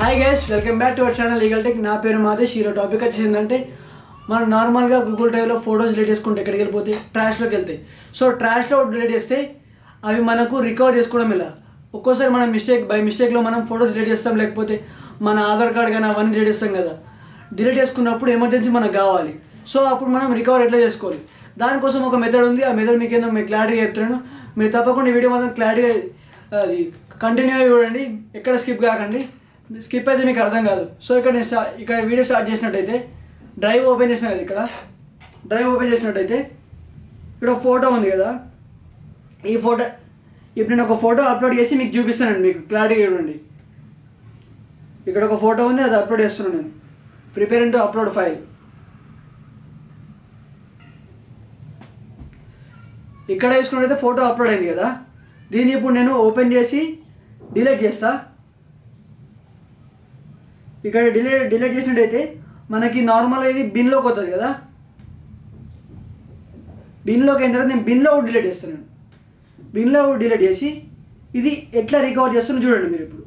Hi guys welcome back to our channel legal tech నా పేరు మాదేశ్ ఈరోజు టాపిక్ వచ్చేసి మనం నార్మల్గా గూగుల్ డ్రైవ్లో ఫోటోలు డిలీట్ చేసుకుంటే ఎక్కడికి వెళ్ళిపోతే ట్రాష్లోకి వెళ్తాయి. సో ట్రాష్లో డిలీట్ చేస్తే అవి మనకు రికవర్ చేసుకోవడం ఇలా ఒక్కోసారి మనం మిస్టేక్ బై మిస్టేక్లో మనం ఫోటో డిలీట్ చేస్తాం లేకపోతే మన ఆధార్ కార్డ్ కానీ అవన్నీ డిలీట్ చేస్తాం కదా. డిలీట్ చేసుకున్నప్పుడు ఎమర్జెన్సీ మనకు కావాలి. సో అప్పుడు మనం రికవర్ ఎట్లా చేసుకోవాలి? దానికోసం ఒక మెథడ్ ఉంది. ఆ మెథడ్ మీకు ఏందో మీకు క్లారిటీగా చెప్తున్నాను మీరు తప్పకుండా వీడియో మాత్రం క్లారిటీగా అది కంటిన్యూ అయ్యి చూడండి. ఎక్కడ స్కిప్ కాకండి. స్కిప్ అయితే మీకు అర్థం కాదు. సో ఇక్కడ నేను ఇక్కడ వీడియో స్టార్ట్ చేసినట్టయితే డ్రైవ్ ఓపెన్ చేసిన కదా ఇక్కడ డ్రైవ్ ఓపెన్ చేసినట్టయితే ఇక్కడ ఫోటో ఉంది కదా. ఈ ఫోటో ఇప్పుడు నేను ఒక ఫోటో అప్లోడ్ చేసి మీకు చూపిస్తానండి మీకు క్లారిటీగా చూడండి. ఇక్కడ ఒక ఫోటో ఉంది అది అప్లోడ్ చేస్తున్నాను నేను. Prepare to upload file. ఇక్కడ వేసుకున్నట్టయితే ఫోటో అప్లోడ్ అయింది కదా. దీన్ని ఇప్పుడు నేను ఓపెన్ చేసి డిలీట్ చేస్తాను ఇక్కడ డిలే డిలీట్ చేసినట్టయితే మనకి నార్మల్ ఇది బిన్లోకి వస్తుంది కదా. బిన్లోకి అయిన తర్వాత నేను బిన్లో కూడా డిలీట్ చేస్తాను బిన్లో కూడా డిలీట్ చేసి ఇది ఎట్లా రికవర్ చేస్తున్నా చూడండి మీరు ఇప్పుడు.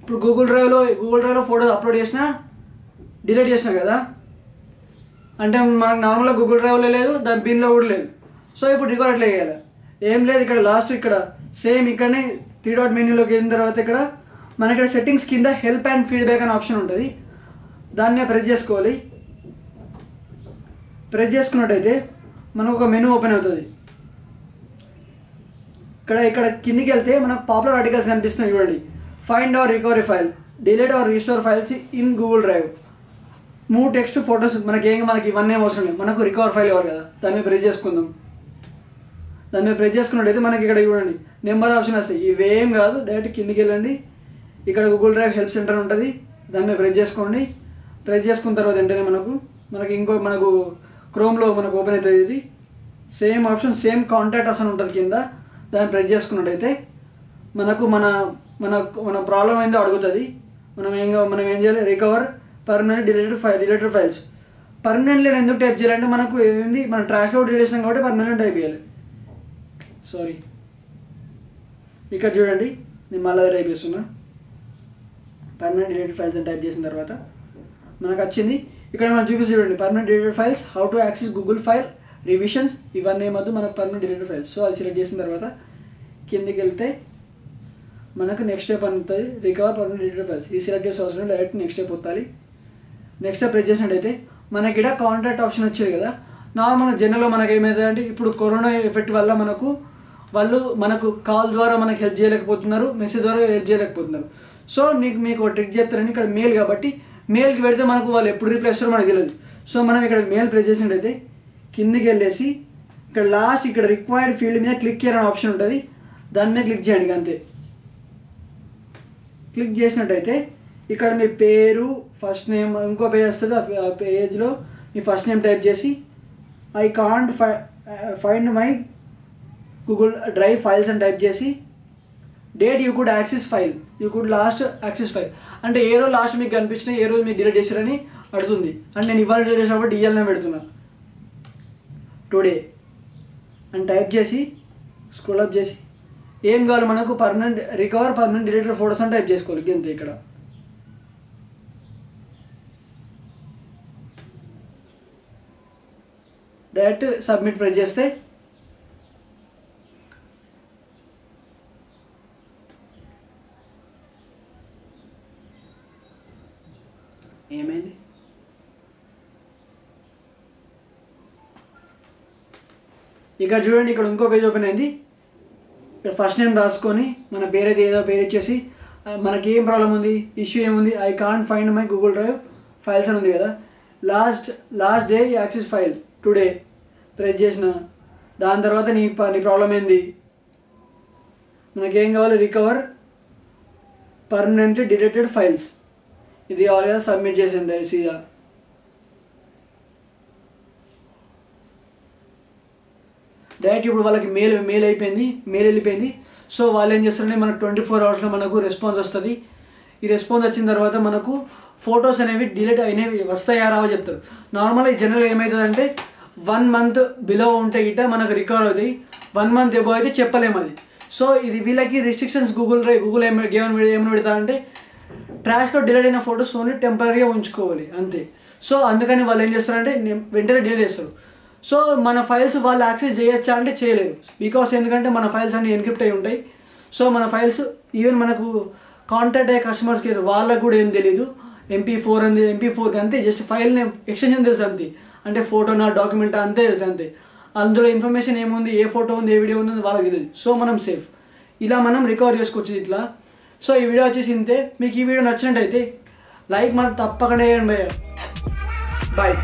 ఇప్పుడు గూగుల్ డ్రైవ్లో గూగుల్ డ్రైవ్లో ఫోటోస్ అప్లోడ్ చేసినా డిలీట్ చేసినా కదా. అంటే మనకు నార్మల్గా గూగుల్ డ్రైవ్లో లేదు దాని బిన్లో కూడా లేదు. సో ఇప్పుడు రికార్డ్ ఎట్లా చేయాలి? ఏం లేదు ఇక్కడ లాస్ట్ ఇక్కడ సేమ్ ఇక్కడనే త్రీ డాట్ మెన్యూలోకి వెళ్ళిన తర్వాత ఇక్కడ మన ఇక్కడ సెట్టింగ్స్ కింద హెల్ప్ అండ్ ఫీడ్బ్యాక్ అనే ఆప్షన్ ఉంటుంది. దాన్నే ప్రెస్ చేసుకోవాలి. ప్రెస్ చేసుకున్నట్టయితే మనకు ఒక మెనూ ఓపెన్ అవుతుంది. ఇక్కడ ఇక్కడ కిందికి వెళ్తే మనకు పాపులర్ ఆర్టికల్స్ కనిపిస్తున్నాయి చూడండి. Find or recovery file delete or restore files in Google drive మూడు టెక్స్ట్ ఫొటోస్ మనకి ఏం మనకి ఇవన్నీ ఏం అవసరం లేదు. మనకు రికవర్ ఫైల్ ఇవ్వాలి కదా? దాన్ని ప్రెస్ చేసుకుందాం. దాన్ని మీద ప్రెస్ చేసుకున్నట్టయితే మనకి ఇక్కడ చూడండి నెంబర్ ఆప్షన్ వస్తాయి. ఇవేం కాదు డైరెక్ట్ కిందికి వెళ్ళండి. ఇక్కడ గూగుల్ డ్రైవ్ హెల్ప్ సెంటర్ ఉంటుంది. దాన్ని మీద ప్రెస్ చేసుకోండి. ప్రెస్ చేసుకున్న తర్వాత వెంటనే మనకు మనకి ఇంకో మనకు క్రోమ్లో మనకు ఓపెన్ అవుతుంది ఇది. సేమ్ ఆప్షన్ సేమ్ కాంటాక్ట్ అసలు ఉంటుంది కింద. దాన్ని ప్రెస్ చేసుకున్నట్టయితే మనకు మన మన మన ప్రాబ్లం ఏందో అడుగుతుంది. మనం ఏం మనం ఏం చేయాలి? Recover permanent deleted file deleted files permanently ఎందుకు టైప్ చేయాలంటే మనకు ఏంది? మన ట్రాష్లో డిలీట్ చేసినాం కాబట్టి పర్మనెంట్ టైప్ చేయాలి. సారీ ఇక్కడ చూడండి. నేను మళ్ళీ టైప్ చేస్తున్నా. పర్మనెంట్ డిలేటెడ్ ఫైల్స్ అని టైప్ చేసిన తర్వాత మనకు వచ్చింది ఇక్కడ మనం చూపిస్తే చూడండి. Permanent deleted files how to access Google file revisions ఇవన్నీ ఏమద్దు మనకు పర్మనెంట్ డిలీటెడ్ ఫైల్స్ సో అది సెలెక్ట్ చేసిన తర్వాత కిందికి వెళ్తే మనకు నెక్స్ట్ స్టెప్ అనుతుంది రికవర్ పర్మనెంట్ డిలీటెడ్ ఫైల్స్ ఈ సెలెక్ట్ చేసే అవసరం డైరెక్ట్ నెక్స్ట్ స్టెప్ వస్తాలి నెక్స్ట్ స్టెప్ ప్రెస్ చేసినట్టయితే మనకి ఇక్కడ కాంట్రాక్ట్ ఆప్షన్ వచ్చేది కదా. నార్మల్ జనరల్లో మనకి ఏమవుతుంది అంటే ఇప్పుడు కరోనా ఎఫెక్ట్ వల్ల మనకు వాళ్ళు మనకు కాల్ ద్వారా మనకు హెల్ప్ చేయలేకపోతున్నారు మెసేజ్ ద్వారా హెల్ప్ చేయలేకపోతున్నారు. సో నీకు మీకు ట్రిక్ చెప్తారని ఇక్కడ మెయిల్ కాబట్టి మెయిల్కి పెడితే మనకు వాళ్ళు ఎప్పుడు రిప్లై ఇస్తారో మనకు తెలియదు సో మనం ఇక్కడ మెయిల్ ప్రెస్ చేసినట్టయితే కిందికి వెళ్ళేసి ఇక్కడ లాస్ట్ ఇక్కడ రిక్వైర్డ్ ఫీల్డ్ మీద క్లిక్ చేయని ఆప్షన్ ఉంటుంది. దాని మీద క్లిక్ చేయండి అంతే. క్లిక్ చేసినట్టయితే ఇక్కడ మీ పేరు ఫస్ట్ నేమ్ ఇంకో పేజ్ వస్తుంది ఆ పేజ్లో మీ ఫస్ట్ నేమ్ టైప్ చేసి I can't fi find my Google drive files అని టైప్ చేసి date you could access file you could last access file అంటే ఏ రోజు లాస్ట్ మీకు కనిపించిన ఏ రోజు మీరు డిలీట్ చేశారని అడుగుతుంది. అంటే నేను ఇవాళ డిలీట్ చేసిన కాబట్టి ఇవాళనే పెడుతున్నా. టుడే అని టైప్ చేసి స్క్రోల్ అప్ చేసి ఏం కావాలి మనకు? Permanent recover permanent deleted photos అని టైప్ చేసుకోవాలి. అంతే ఇక్కడ. డైరెక్ట్ సబ్మిట్ ప్రెస్ చేస్తే ఏమైంది ఇక్కడ చూడండి ఇక్కడ ఇంకో పేజ్ ఓపెన్ అయింది. ఇక్కడ ఫస్ట్ నేమ్ రాసుకొని మన పేరైతే ఏదో పేరు ఇచ్చేసి మనకి ఏం ప్రాబ్లం ఉంది? ఇష్యూ ఏముంది? I can't find my Google drive files అని ఉంది కదా. Last last day access file today press చేసిన. దాని తర్వాత నీ నీ ప్రాబ్లం ఏంది? మనకేం కావాలి? రికవర్ పర్మనెంట్లీ డిటెక్టెడ్ ఫైల్స్ ఇది ఆల్గా సబ్మిట్ చేసిండే సీదా డైరెక్ట్ ఇప్పుడు వాళ్ళకి మెయిల్ మెయిల్ అయిపోయింది మెయిల్ వెళ్ళిపోయింది. సో వాళ్ళు ఏం చేస్తారంటే మనకు ట్వంటీ ఫోర్ అవర్స్లో మనకు రెస్పాన్స్ వస్తుంది. ఈ రెస్పాన్స్ వచ్చిన తర్వాత మనకు ఫొటోస్ అనేవి డిలీట్ అయినవి వస్తాయా రావో చెప్తారు. నార్మల్గా జనరల్గా ఏమవుతుందంటే వన్ మంత్ బిలో ఉంటే ఇట మనకు రికవర్ అవుతాయి. వన్ మంత్ ఎబో అయితే చెప్పలేము అది. సో ఇది వీళ్ళకి రిస్ట్రిక్షన్స్ గూగుల్ రే గూగుల్ ఏమి ఏమైనా ఏమని పెడతా అంటే ట్రాష్లో డిలీట్ అయిన ఫొటోస్ ఓన్లీ టెంపరీగా ఉంచుకోవాలి అంతే. సో అందుకని వాళ్ళు ఏం చేస్తారంటే నేను వెంటనే డిలీట్ చేస్తారు. సో మన ఫైల్స్ వాళ్ళు యాక్సెస్ చేయొచ్చా అంటే చేయలేరు బికాస్ ఎందుకంటే మన ఫైల్స్ అన్ని ఎన్క్రిప్ట్ అయి ఉంటాయి. సో మన ఫైల్స్ ఈవెన్ మనకు కాంటాక్ట్ అయ్యే కస్టమర్స్కి వాళ్ళకు కూడా ఏం తెలియదు ఎంపీ ఫోర్ అంది ఎంపీ ఫోర్కి అంతే. జస్ట్ ఫైల్ నేమ్ ఎక్స్టెన్షన్ తెలుసు అంతే. అంటే ఫోటోనా డాక్యుమెంట్ అంతే తెలుసు అంతే. అందులో ఇన్ఫర్మేషన్ ఏముంది ఏ ఫోటో ఉంది ఏ వీడియో ఉంది వాళ్ళకి తెలియదు సో మనం సేఫ్ ఇలా మనం రికవర్ చేసుకోవచ్చు ఇట్లా. సో ఈ వీడియో వచ్చేసి ఇంతే. మీకు ఈ వీడియో నచ్చినట్టయితే లైక్ మనం తప్పకుండా చేయండి బాయ్